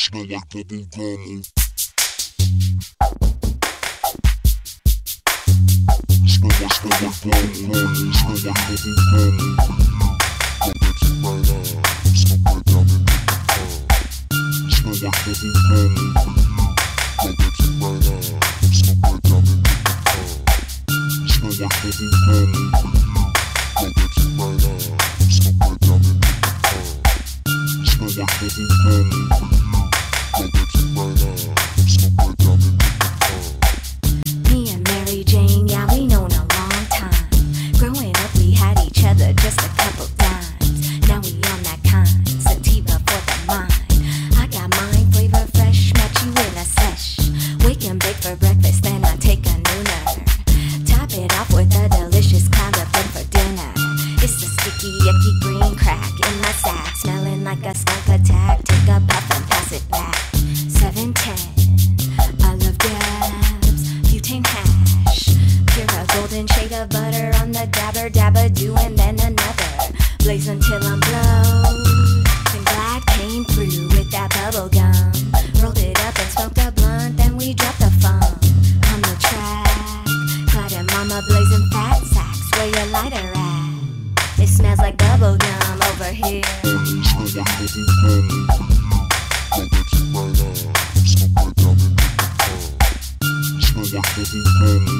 smell like bubble gum. Smell like, smell like bubble gum. Smell like bubble gum. Go back to Smell like bubble gum. Smell like bubble gum. a dabber dabber do and then another. Blaze until I'm blown. And Glad came through with that bubble gum. Rolled it up and smoked a blunt, then we dropped the funk on the track. Glad and Mama blazing fat sacks where your lighter at. It smells like bubble gum over here. Smells like bubble gum.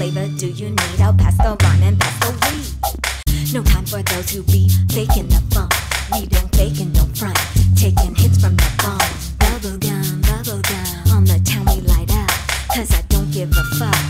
flavor do you need? I'll pass the wine and pass the weed. No time for those who be faking the fun. We don't fake and don't front. Taking hits from the bomb. bubble down On the town we light up. Cause I don't give a fuck.